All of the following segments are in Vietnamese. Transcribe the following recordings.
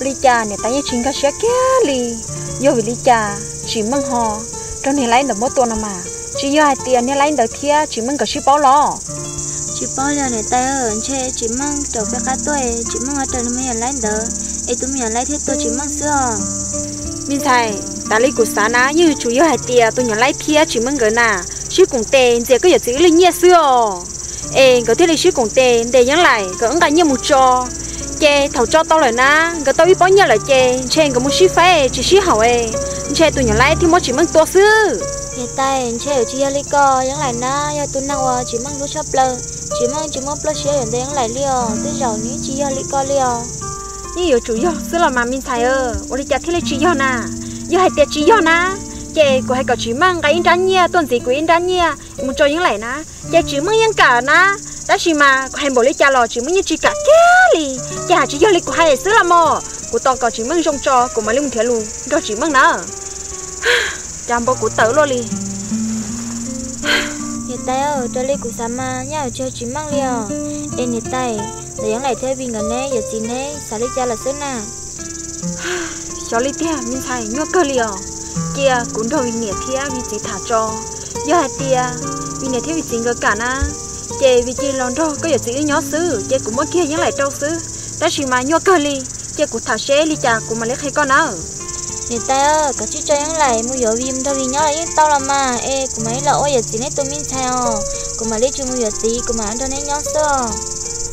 lý cha này tại nhà chính cái xe kia li do vì lý cha chỉ mong họ. Trong này lấy được mỗi tuần mà. Chỉ do hai tiền này lấy được kia chỉ mong cái ship bao lo. Chỉ bao giờ này tay ở chơi chỉ mong trâu bé cá tuổi chỉ mong ở trâu nó mới lấy được. Ấy tụi mình lấy thế tôi chỉ mong xưa. Mình thấy ta lấy của sáng á như chủ yếu hai tiền tôi nhận lấy kia chỉ mong cái nào ship cùng tiền giờ có giờ chỉ lấy nhẹ xưa. Ê có thể lấy ship cùng tiền để nhắn lại có ứng cái như một trò chê thầu cho tao lại na. Cái tao biết bao nhiêu là chê. Chê có một ship phải chỉ ship hậu ê. Chê tôi nhận lấy thì mỗi chỉ mong tua sư. Hiện tại chơi ở chia lý co những lại na. Ya tu nào chỉ mong lúc shop lơ. Chỉ mong chỉ mong plus share hiện tại những lại liò tới giờ ní chia lý co liò như yếu chủ yếu xưa là mà mình xài ơ. Ô đi chặt thế là chỉ yếu na. Yếu hay tiệt chỉ yếu na. Chê của hay có chỉ mong cái in trắng nhia tuần gì của in trắng nhia. Một cho những lại na. Chê chỉ mong những cả na đó chỉ mà hay bộ lấy cha lò chỉ mong như chỉ cả kia li hà chỉ yếu li của hai xưa là mò. Của tao có chỉ mong trong cho của mà linh thiệt luôn đó chỉ mong nữa chăm bộ của tớ luôn li hiện tại ở chơi lý của sao mà nhà ở chơi chỉ mong liò em hiện tại để những lại thế vì người nè giờ chỉ nè sao lý cha là xứ nào? Cho lý tia mình thấy nhua cơ liò kia cũng đâu vì nhẹ thia vì chỉ thả cho giờ hai tia vì nhẹ thia vì chính cơ cả na chê vì chỉ lon đâu có giờ chỉ nhỏ xứ chê cũng mới kia những lại trâu xứ. Đó chỉ mà nhua cơ li chê cũng thả xe li cha cũng mà lấy hay con nào tại ở cả chú chơi những lại mua giờ viêm đâu vì nhớ những tao là mà. Ê của mấy là ôi giờ chỉ nè tôi mình sao của mà lấy chú mua giờ tí của mà ăn cho nên nhớ xưa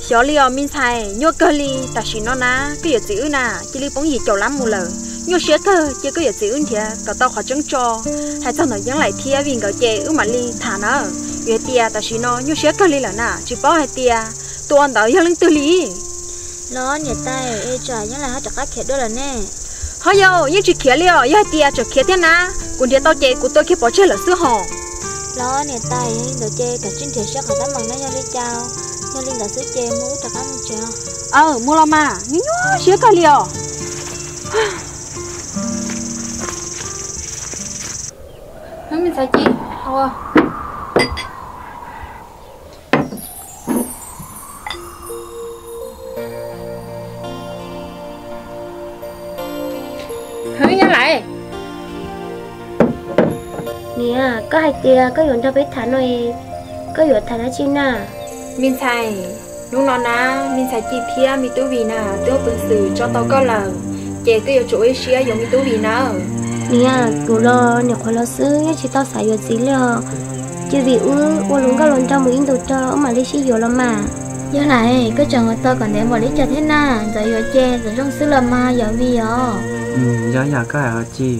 xó liò mình thấy nhua cơ li ta chỉ nó na cái giờ chỉ na chỉ li bóng gì chầu lắm mù lờ. Nhua xe thơ chỉ cái giờ chỉ thì cả tao khó chứng cho. Hay sao nó những lại thia vì cái chè ư mà li thả nó về tia ta chỉ nó nhua xe cơ li là na chỉ bao hai tia tuần đó yang linh tư li nó hiện tại ê trời những lại hết các khét đó là nè. Hay yo như chỉ kia liò ya tia cho kia thế na. Cũng dia tao chè của tôi khi bỏ chơi là xưa hò. Nó hiện tại đồ chơi cả trên thiệt sắc cả tấm bằng nó cho lấy chào cho linh cả sứ chơi muốn cho các một chào. Ờ mua lo mà nhua xe cơ liò nó mình sai chị thôi có hai tia có dùng cho biết thả nói có dùng thả nó chi nà mình sai lúc nó na mình sai chi thia mi tu vì na tiêu bự sử cho tao có là chè cái chỗ ấy xia giống mi tu vì na nè cụ lo nè khoa lo sư chỉ tao xài dùng gì lo chỉ vì ư ô luôn có luôn cho mình đồ cho mà lấy xí dùng lo mà. Nhớ lại cái chồng người ta còn để bỏ lấy cho thế nào rồi chè rồi trong xứ là mà giờ vì ờ ừ giá nhà cái ở chi?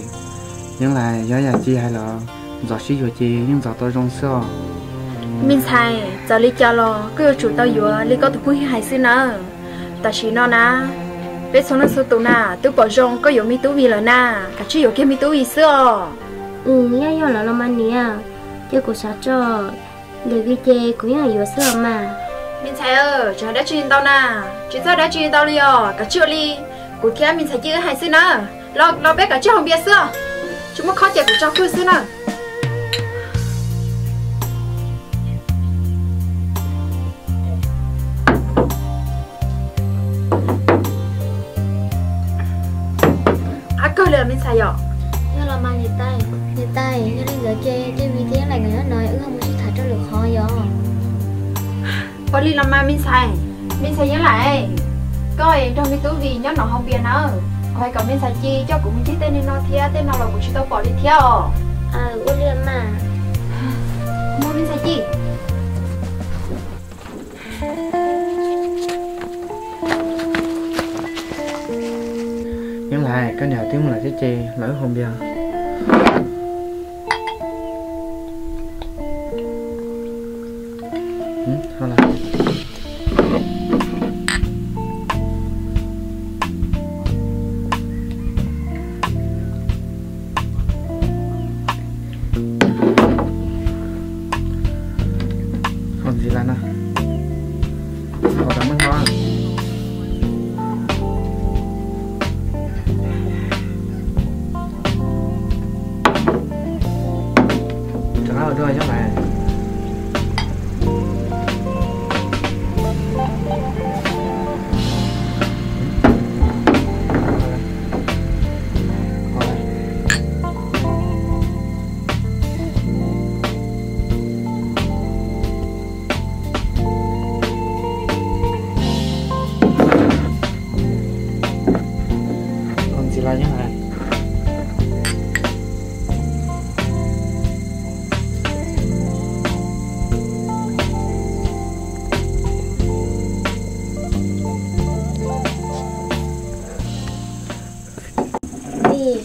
Nhưng lại giá nhà chi hay là giọt xí rồi chi nhưng giọt tôi trong xưa mình sai giờ lý cho lo cái chủ tao vừa lý có tụi quý hay xí nữa ta chỉ nó na. Biết số nó số tụ na tụi bỏ rong có dùng mi tu vì là na. Cả chỉ dùng kia mi tu vì xưa. Ừ nhá giờ là lo mà nè. Chứ cụ sao cho để vì chè cũng là vừa xưa mà. Mình sai ơ chờ đã chuyên tao na. Chỉ sao đã chuyên tao li à cả chưa li của kia mình sai chưa hay xí nữa lo lo biết cả chưa không biết xưa. Chúng nó khó chịu của cho khơi xí nữa là rồi nhá là mà nhiệt tay nhiệt tay nhá lên giờ chè chè vì thế này người nó nói ư không muốn thả cho được khó giờ có đi làm mà mình sai. Mình sai nhớ lại. Coi trong cái túi vì nhớ nó không biết nữa coi còn mình sai chi cho cũng mình chỉ tên nên nó thia tên nào là cũng chỉ tao bỏ đi theo à liền mà. Mua mình sai chi lại cái nhà tiếng là cái chi? Lỡ không biết. Ừ, thôi là còn gì là nè còn cảm ơn hoa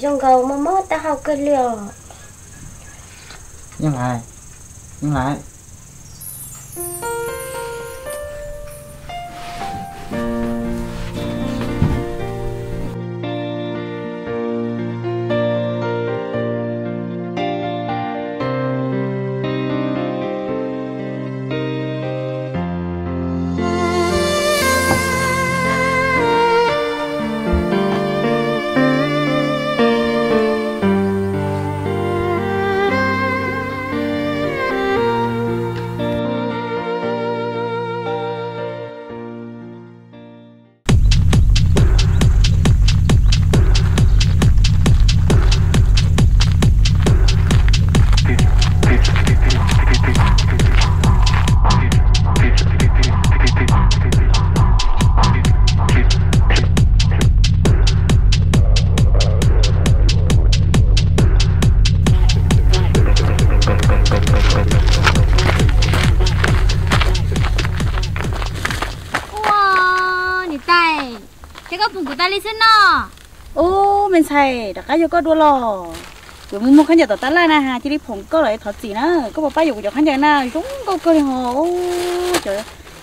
trong gầu mà mốt ta học cái liều nhưng lại nhưng lại. ô mình xài đã cái có đua lò rồi mình mua khán giả tao tán la na ha chỉ đi phồng có lại thật gì nữa có một bao dụng cho khán giả nào chúng có cơ họ ô trời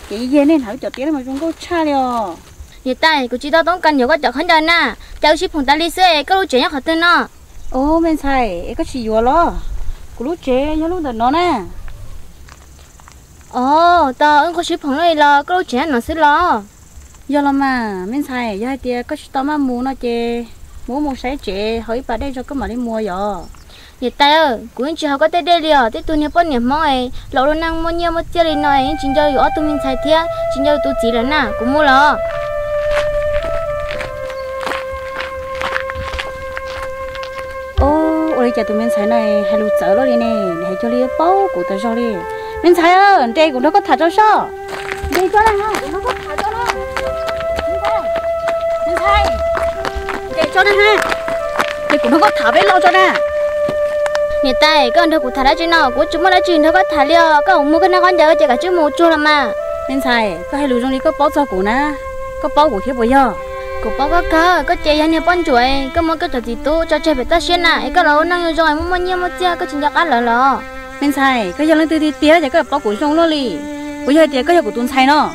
chị về nên hỏi cho tiếng mà chúng có cha liò nhỉ tay của chị taoต้องการnhiều cái chợ khán giả na cháu chỉ phồng ta đi xe cái lúc chuyện nhắc tên nó ô mình xài có chỉ vừa lo của lúc chế nhớ lúc đó nó nè ồ tao ứng có chỉ phồng này là cái lúc chuyện nó sẽ lo giờ là mà mình xài giờ thì có chỉ tao mà mua nó chế mua một sấy chế hỏi bà đây cho có mà đi mua giờ nhỉ tay ơi, của anh học có tên đây liền tên tuần nhập bao nhập món ấy. Lâu lâu năng mua nhiều một chiếc đi nói chính cho ở tôi mình xài thiệt chính cho tôi chỉ là na cũng mua rồi ô ôi chả tụi mình xài này hay lụt sợ lo đi nè hay cho đi bao của tao cho đi. Mình xài ơi đây cũng nó có thật cho sao? Đây cho là nó có thật đâu có thả với lo cho nè nhỉ tay anh đâu cũng thả ra trên nào của chúng nó đã chuyện đâu có thả liò cái ông mua cái nào con giờ chỉ cả chứ mua chua là mà mình xài có hay lụt trong đi có bao cho của nè có bao của thiếu bây giờ của bao có cơ có chơi hay nhiều con chuối có mua cái trò gì tu cho chơi phải ta xuyên này cái lâu năng rồi mua nhiều một chia có chuyện cho cá lỡ lỡ mình xài có giờ lên từ từ tía thì có bao của trong lo li bây giờ thì có giờ của tuần xài nó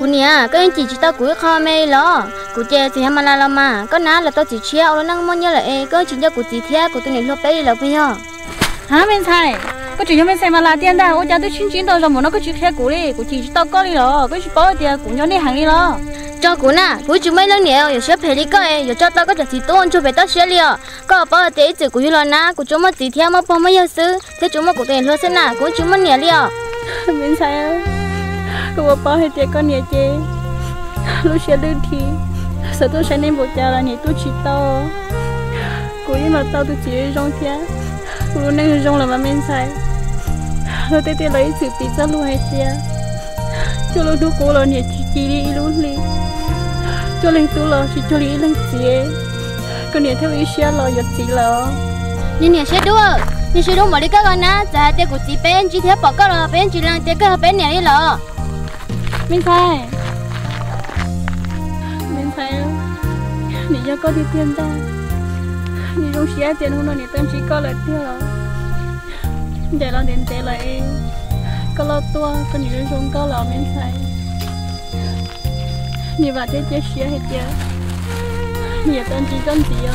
của nè cái anh chị chỉ tao của kho mê lỡ của chơi thì ham là mà. Có ná là tao chỉ chia rồi năng mua nhiều là ê có chuyện cho của chị thia của tôi này lô bé là bây giờ hả mình xài có chuyện cho mình xài mà là tiền đâu, cha tôi chuyên chuyên đâu rồi mà nó có chuyện khác của đi. Của chị tao có đi rồi có chuyện bao tiền cũng cho đi hàng đi rồi. Cho cú nè cú chúng mấy lần nhiều, giờ phải đi coi giờ cho tao có chỉ tôn cho về tao sẽ liò có bao tế chỉ cú lo na cú chúng mà chỉ theo mà bao mấy giờ xứ. Thế chúng mà cú tiền lo xem nè cú chúng mà nhiều liò mình sai cú bao hết tiền con nhiều chứ lúc sẽ đưa thì sợ tôi sẽ nên bộ cha là nhiều tôi chỉ tao cú nhưng mà tao tôi chỉ trong thế cú nên trong là mà mình sai rồi tê tê lấy sự tí ra luôn hay chưa cho lo đứa cô là nhiều chỉ chỉ đi luôn đi. Cho lên tu lo chỉ cho lý lên chị con nhà theo ý xe lo giật chị lo nhưng nhà xe đua nhà xe đua mà đi cái con á giờ tiền của chị bên chị theo bỏ cái lo bên chị làm tiền cái bên nhà đi lo mình sai thấy sai nị cho có đi tiền ta nị trong xe tiền hôm nay nị tâm chỉ có lại tiền rồi à? để lo đến để lại có lo tua có nị trong có lo miễn thấy nị vào thế chết xe hết chưa nị tâm chỉ tâm chỉ rồi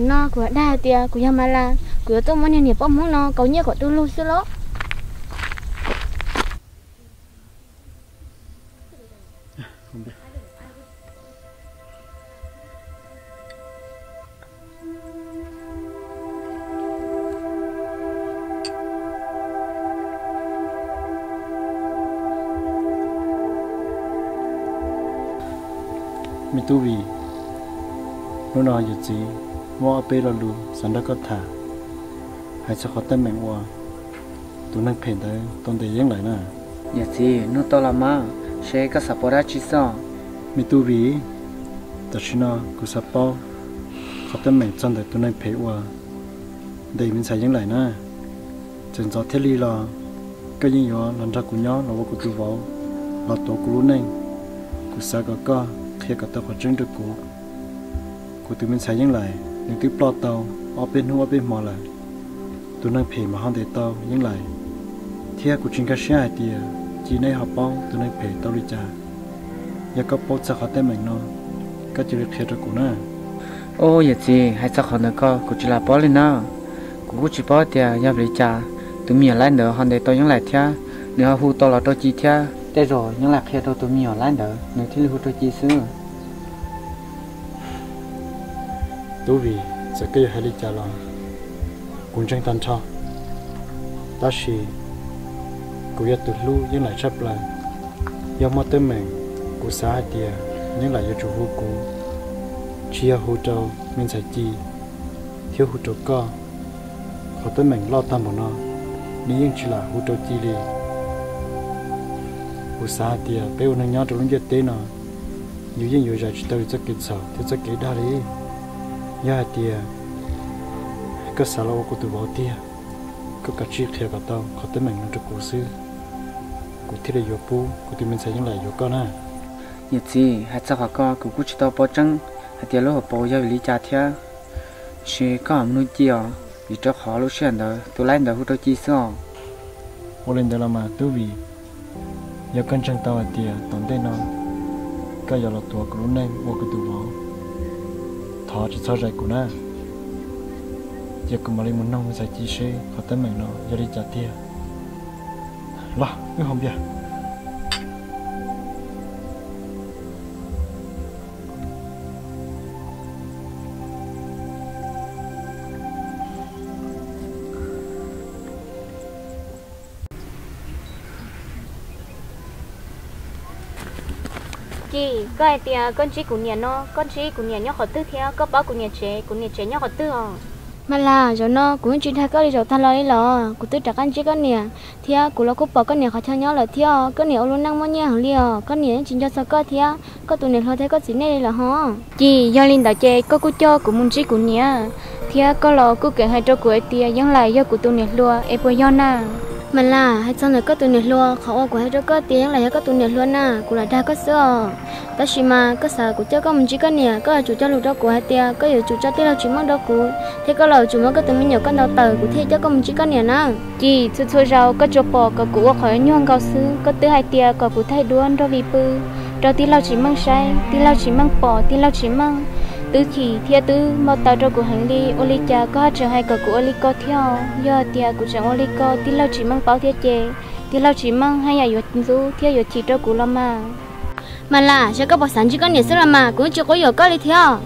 nó của đa tia của Yamala của tôi muốn nhìn bông muốn nó cầu nhớ của tôi luôn xí lắm mi tu vi nó nói gì gì mua bê là lu sản đã có thả hay cho khó tên mình qua tụi mình phèn tới tôn để giang lại nè? Nhà chị nó to là mà sẽ có sắp ra chỉ sao? Mi tu vi ta chỉ nó cứ sắp bao khó tên mình chân để tụi mình phèn qua. Để mình xài giang lại nè. Chân gió thiết lý lo. Cái gì đó lần ra của nhau là của tôi vào. Là tổ của luôn nên của sa cái cái khi cái tao có chân được của. Của tụi mình sai những lại. Những cái plot tàu ở bên hướng ở bên mò lại tụi năng phê mà hàng để tàu những lại thì của chính cái xe thì chỉ nên học bao tụi năng phê tàu đi cha. Ya có bớt sa khát mình nó cái chỉ được khi được của nó ô giờ gì hay sao họ nữa có cũng chỉ là bỏ lên nó. Cũng chỉ bỏ thì ya về cha. Tụi mình lại nữa họ để tôi những lại nếu họ hú to là tôi chỉ theo thế rồi những là khi tôi tụi mình lại nữa nếu thì hú tôi chỉ xứ. Đối vì sẽ cái hay đi cha lo cũng chẳng tan cho ta chỉ cũng ya từ lu những lại chấp lần ya mất tới mình cũng xa tiền những lại ya chủ hữu cũ chỉ ya hú trâu mình sẽ chi, thiếu hú trâu co. Họ tới mình lo tâm của nó, nếu như chỉ là hú trâu chi đi hú xa tiền bây giờ nâng nhớ trong lúc giờ tế nó. Nhiều dân nhiều giải chỉ tới rất kỹ sở thì rất kỹ đa đi ya cái sao lo của tụi bảo tia cái cái chiếc theo cái tao họ tới mình nó được cố sư của thiết là pu của tụi mình sẽ những lại vô con à giờ gì hay sao họ có cũng cũng chỉ tao bỏ trắng. Hay tiền lúc họ bỏ ra lý cha theo chỉ có ông nuôi chiều vì cho họ lúc xem đó tôi lại đó hú tôi chỉ sao ô lên đó là mà tôi vì giờ con chân tao là tia tổng tên nó. Cái giờ là của nó nên mua cái tụi bảo thọ chỉ sao dạy của nó giờ cũng mà đi muốn nông giải chi sĩ, họ tới mình nó giờ đi trả tiền lo, cứ không biết chị, coi tiền con chị của nhà nó con chị của nhà nhóc họ tư theo, có bao của nhà chế của nhà chế nhóc họ tư à mà là rồi nó cũng chỉ thay cái gì rồi thay lời lò của tôi trả anh chị con nè thì của nó cũng bỏ con nè khó cho nhau là theo con nè luôn năng món nhà hàng liền con nè chỉ cho sao cái theo có tụi nè thôi thấy có gì này là hả? Chị, do linh đã chơi có cô cho của muốn chị của nè thì có lò cứ kể hai trâu của tia giống lại do của tụi nè luôn em bây giờ nào mà là hai chân này có tụi này luôn khó của hai trâu có tiếng là có tụi này luôn à. nè của là đa có sữa. Ta chỉ mà có sợ của cho có mình chỉ có nè có chủ cho lục đó của hai tia có nhiều chủ cho tia là chỉ mong đó của. Thế có lời chủ mong có tụi mình nhiều con đầu tờ của thế cho có mình chỉ có nè nè. Chị thôi thôi rau có cho bò có của khỏi nhuận cao sư có tứ hai tia có của thay đuôn đó vì bư rồi tia lao chỉ mang say, tia lao chỉ mang bò tia lao chỉ mang tứ khi thia tứ mau tàu cho của hành ly ô ly cha có trường hai cờ của ô ly co theo do tia của trường ô ly co tia lao chỉ mang bao thia chè tia lao chỉ mang hai nhà yuột du thia yuột chỉ cho của lo mà mà là sẽ có bảo sản chỉ có nhiều là mà cũng chưa có nhiều có đi theo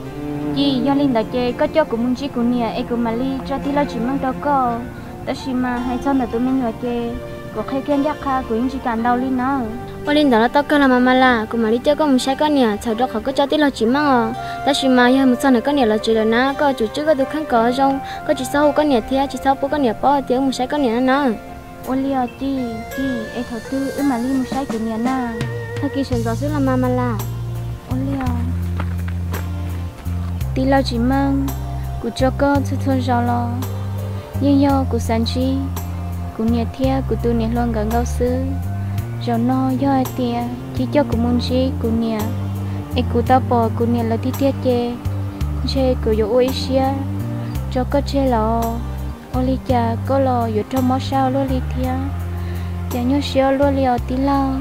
gì do linh đạo chơi có cho của muốn chỉ của nhiều ấy của mà li cho tia lao chỉ mang đâu có ta chỉ mà hai chân là tụi mình yuột chơi của khai kiên giác kha của những chỉ cần đau linh nó ô linh đó là tao cơ là mà mà là của mà li chơi có một sai có nhiều sau đó họ có cho tia lao chỉ mang à. Ta chỉ mà giờ một chân này có nhiều là chỉ là na có chủ trước có được khăn cỏ rong có chỉ sau có nhiều thia chỉ sau bố có nhiều bao tiếng một sai có nhiều na. Ô li à chi chi ấy thầu tư ư mà li một sai của nhiều na. Thay kỳ sinh đó sẽ là mà mà là ô li à. Tí lao chỉ mang của cho con thư thôn rau lo nhưng do của sản chi của nhiều thia của tu nhiều luôn gần gạo sư cho nó, do ai tia chỉ cho của môn chi của nhiều ai của ta bỏ của nhiều là tí tiết chê. Chê của yo ôi xia, cho có chê lò. Ô li cha có lò yo cho mó sao lo li thia. Cha nhớ xia lo li ở tí lao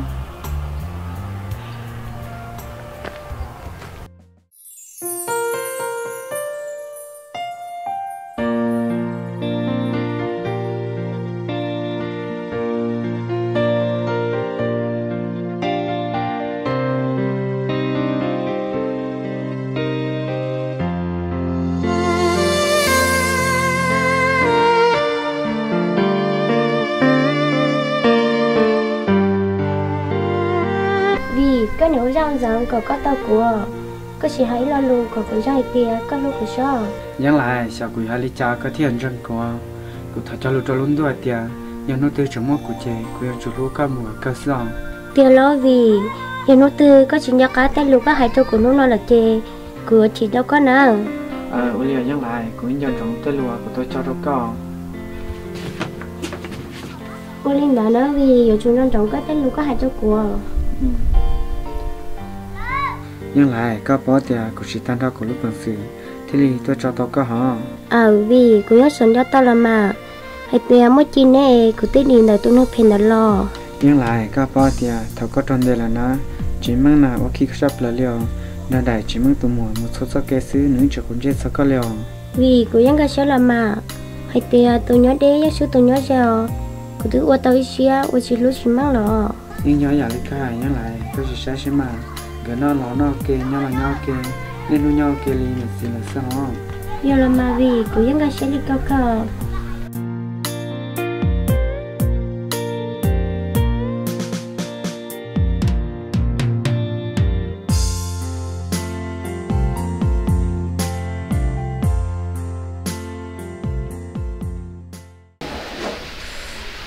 răng có có tao của. Có chỉ thấy lo lù có cái răng kia có lù cái sao yang lại sao quỷ hai lý cha có thiên chân của. Của thằng cho lụt cho luôn đuổi tia nhưng nó từ trong một của chị của chủ lúa cả mùa cơ sòng tiền lo vì giờ nó từ có chỉ nhắc cá tay lù có hai trâu của nó nó là chê của chỉ đâu có nào. Ờ bây giờ yang lại của nhân trong tới lúa của tôi cho đâu có. Cô linh đó nữa vì giờ chúng nó trồng cái tên lúc có hai chỗ của nhưng lại có bỏ tiền của chị tan ra của lúc bằng sự thế thì tôi cho tao có hả? Ờ vì cô nhớ sống cho tao là mà. Hay tiền mất chi nè cô tới đi là tôi nó phèn đó lo. Nhưng lại có bỏ tiền thầu có tròn đây là nó. Chỉ mang là ở khi sắp là liều. Nó đại chỉ mang tụi mùa một số số cái xứ nữa chỉ cũng chết sao có liều. Vì cô nhớ cái số là mà. Hay tiền tôi nhớ đấy nhớ số tôi nhớ sao cô thứ ô tao xia ô chỉ lúc chỉ mang lo nhưng nhớ nhà lấy cái nhớ lại tôi chỉ sẽ xem mà cái nó nó nó kê nhau là nhau kê nên nó nhau kê liền là gì là sao giờ là mà vì cô nhớ cái số đi cao cao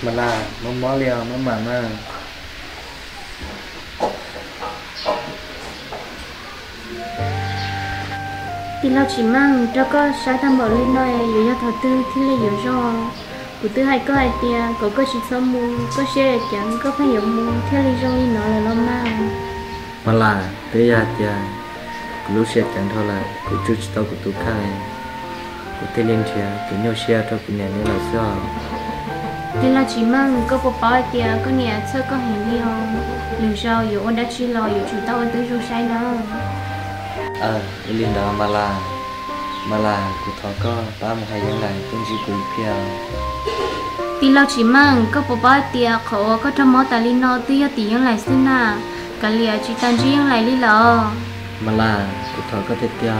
mà là nó mó liều nó mà mà thì nó chỉ mang cho có sai tham bảo lên nói dù cho thầu tư thì là dù cho của tư hay có ai tia có có chỉ sống mua có xe chẳng có phải dùng mua theo lý do nó là lo mang. Mà là bây giờ thì lúc xe chẳng thôi là của chú chỉ tao của tôi khai của tên liên thì của nhau xe cho của nhà nữa là sao thì là chỉ mang có bộ bảo tia có nhà sơ có hình đi không dù sao dù đã chỉ lo dù chúng tao tới rồi sai nó ờ liên đó mà là mà là của thọ có ba một hai dân lại công chỉ của phía thì là chỉ mang có bộ bảo tia khổ có trong mỏ tài linh nó tuy là tiền lại xin à. Cả lìa chỉ tan chỉ lại đi lo. Mà là của thọ có thể tia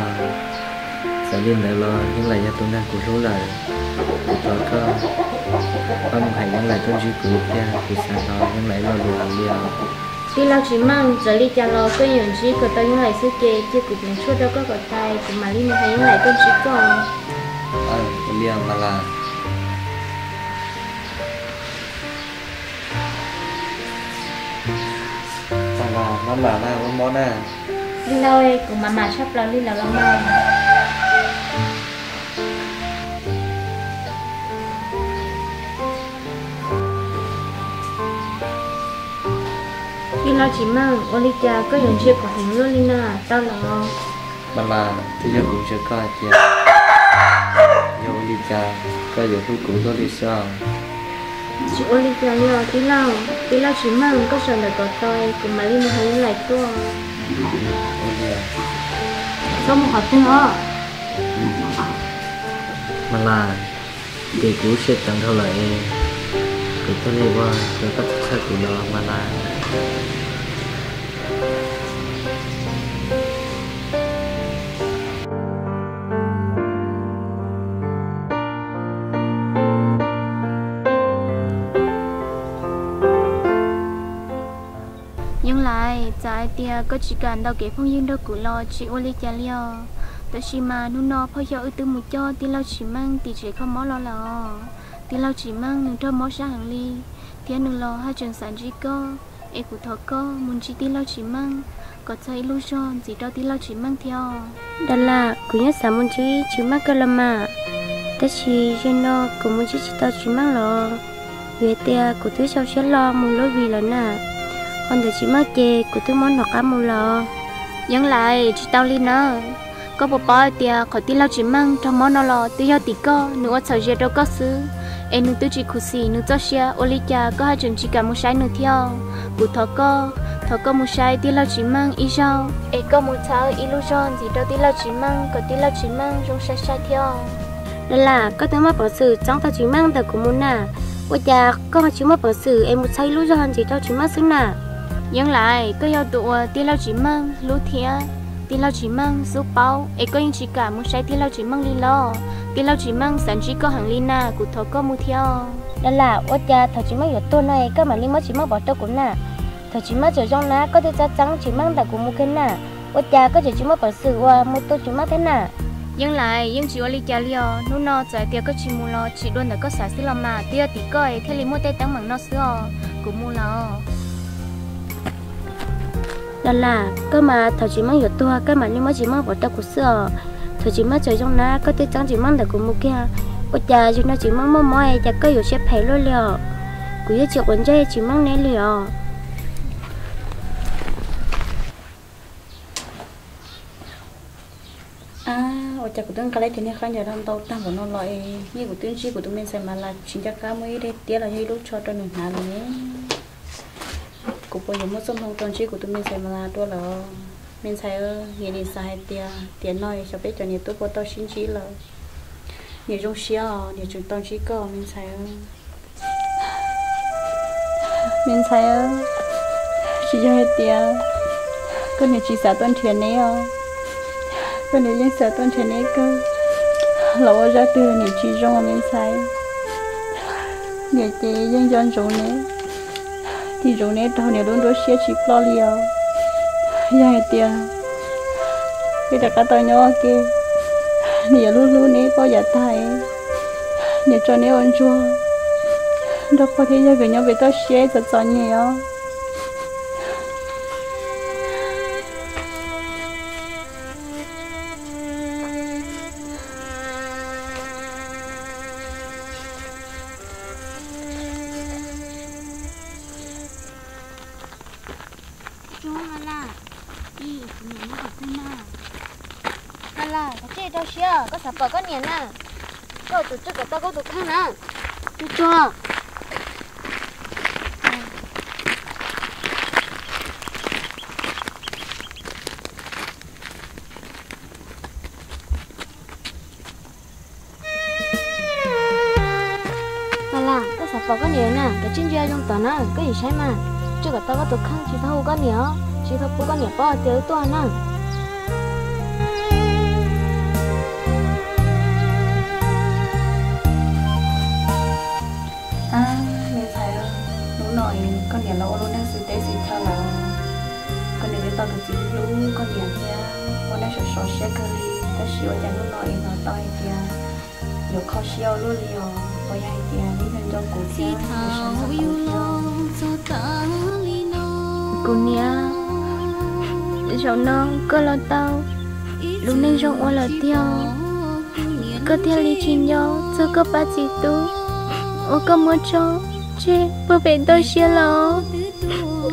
sẽ liên lại lo những lại gia tôi đang của số lời của thọ có ba một hai dân lại công chỉ của phía thì sao đó những lại lo lùi liền thì lao chỉ mang giờ đi cho lo cái nhận chỉ của tao những ngày sức kê chưa cũng mình số đâu có gọi tay của mà mình hay những ngày con chỉ có ờ liền mà là mà là mà là na mà món na linh đâu ấy của mà mà sắp là đi là lắm mà thì là chỉ mang Olivia có những chuyện của hình luôn Lina tao là mà là thì giờ cũng chưa coi thì giờ cha coi giờ tôi cũng có đi sao chị Olivia nhờ tí lao tí lao chỉ mang có sợ là có tôi cùng mà Lina hay lại Olivia không một học sinh đó mà là thì cũng sẽ chẳng thôi lại cái tôi này qua cái tất cả của nó mà là nhưng có chỉ cần đâu kể phong yên đâu cũ lo chị Olivia liao tôi chỉ mà nu nó phải cho ư tư một cho thì lao chỉ mang thì chỉ không mó lo lo thì lao chỉ mang nương cho mó ra hàng ly. Thì nương lo hai trường sản chỉ có e của thọ có muốn chỉ thì lao chỉ mang có thấy lu cho gì đâu thì lao chỉ mang theo. Đó là cứ nhất sản muốn chỉ chỉ mang cái làm mà tất chỉ trên nó cũng muốn chỉ chỉ tao chỉ mang lo về tia của thứ sau sẽ lo muốn lối vì là nè còn để chỉ mang chè của thứ món nọ cá mua lo nhưng lại chỉ tao đi nữa có bộ bao tia khỏi tin lao chỉ mang trong món nó lo tiêu giao tí co nữa sợ gì đâu có xứ. Em nữa tôi chỉ khổ xì nữa cho xe ô cha có hai chuyện chỉ cả một sai nữa theo. Cụ thọ co thọ co một sai tiêu lao chỉ mang ý sao em có một sao illusion gì đâu tiêu lao chỉ mang có tiêu lao chỉ mang trong sai sai theo. Đó là có thứ mà bảo sự trong tao chỉ mang tao cũng muốn nà. Ôi cha có chỉ mà bảo sự em một sai illusion gì đâu chỉ mang xứng nà nhưng lại có yêu tụ tiêu lao chỉ mang lú thiệt tiêu lao chỉ mang số bao ấy có những chỉ cả một sai tiêu lao chỉ mang đi lo. Tiêu lao chỉ mang sản chỉ có hàng lina của thọ có mua theo đó là ôi cha thọ chỉ mang ở tôi này các mà linh mất chỉ mang bỏ tôi cũng nè thọ chỉ mang ở trong ná có thể chắc chắn chỉ mang tại của mua cái nè ôi cha có thể chỉ mang bảo sự qua mua tôi chỉ mang thế nè nhưng lại nhưng chỉ oli cha liò nó nó chạy tiệt có chỉ mua lo. Chỉ luôn là có xả xí lo mà. Tiệt tí coi thế li mua tay tăng bằng nó xưa. Cũng mua lo đó là cơ mà thọ chỉ mang yếu tua, cơ mà nhưng mà chỉ mang bỏ tao của sữa thọ chỉ mang trời trong na có tiết trắng chỉ mang tại của mua kia. Ôi cha chúng nó chỉ mang mua mua cha yếu xếp phải luôn liò cô yêu chị quấn chơi chỉ mang nên liều à ở chả của tôi cái này thì nên khai nhà đang tàu tăng của nó loại, như của tôi chỉ của tôi mình xem mà là chính chắc cá mới đây, tiếc là như lúc cho tôi mình hà này cũng bây giờ mất sông thông tròn chi của tôi mình xem mà là tôi là mình sai nghe đi sai tiền tiền nói cho biết cho nhiều tôi có tao xin chỉ là nhiều trong xia nhiều chúng tao chỉ có mình sai mình sai chỉ cho hết tiền. Cái này chỉ xả tuần tiền này à ờ. cái này liên xả tuần tiền này cơ. Lâu ra từ nhiều chỉ trong mình sai nhiều chỉ dân dân chủ này thì rồi này tao nhiều luôn đôi xe chỉ lo liều. Dài tiền cái đặc tao nhỏ kia nhiều luôn luôn này bao giờ thay nhiều cho nên ôn chua. Đâu có thể giờ cái nhau về tao xe thật sợ nhiều. Cái chơi đâu có sập có niệm nè có tổ chức của tao có tổ khăn nè chú cho mà là cái sập bờ có niệm nè cái chân chơi trong tờ nè cái gì sai mà chú của tao có tổ khăn chỉ thâu có niệm chỉ thâu có niệm bao tiêu to nè con nhà tao được gì luôn con nhà kia con sợ sợ cơ li ta xíu chẳng lúc nổi nó to kia nhiều khó luôn bây giờ kia đi lên trong cổ kia cô nia rồi nó có lo tao lúc này rong ô lo tiêu cơ tiêu lý chín nhau chưa có ba chỉ tu ô cơ mua cho chế bữa bé tôi xia lo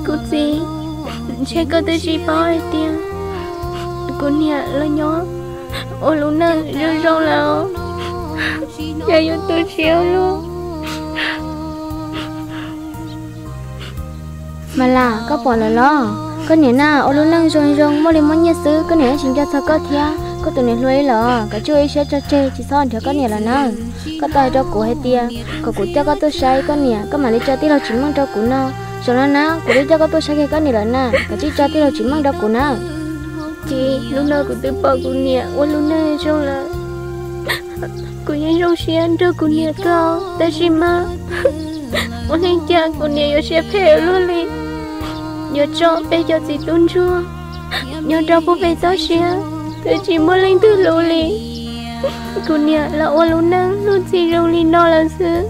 cô gì che cơ tư chi bao ai tiền. Cô nia là nhỏ ô lũ này rồi rong là ô. Giờ yêu tôi chiếu luôn mà là, có bỏ là lo có nhớ na, ô lũ lăng rong rong mua lên món nhớ xứ. Có nhớ xin cho sao có thia. Có tụi này lôi lọ cái chơi sẽ cho chê, chỉ son thì có nhớ là na có tay cho cụ hay tia. Có cụ cho có tôi sai có nhớ có mà lấy cho tí lo chỉ mong cho cụ na rồi là na cô đi cho các tôi sai cái có nhớ là na cái chị cha thì lo chỉ mang cho cụ na chị, lúc nào cũng tự bỏ cô nè ô lúc này rong là cụ nhớ xe xiên cho cô nè cao. Ta chỉ mà? Ô anh cha cô nè yo xe phê luôn đi nhớ cho bây giờ chị tuân chưa nhớ cho cô về giờ xe ta chỉ muốn lên từ lâu đi cô nè là ô lúc nào lũ chị rong đi nó là sao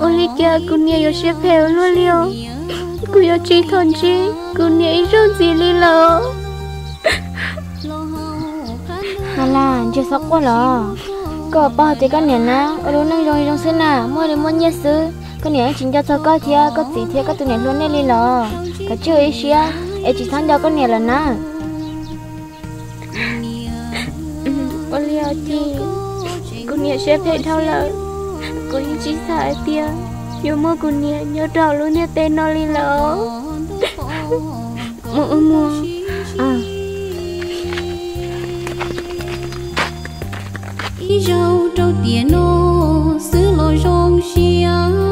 ô li kia cô nia yo sẽ phèo luôn liao cô yo chỉ thon chi cô nia ít rong gì li lo là chưa sắp quá lo có bao thì con nè na ô lũ năng rong rong xí na mua đi mua nhớ xứ. Con nè chính cho cho có thia có gì thia có tụi nè luôn nè li lo cái chưa ấy xia ấy chỉ thằng cho con nè là na liao thì con nhớ sẽ phải thao có những chỉ sợ tia yo mơ của nia nhớ đầu luôn nia tên nó lên lỡ mơ mơ à. Ý rau trâu tiền nô, xứ lo rong xiang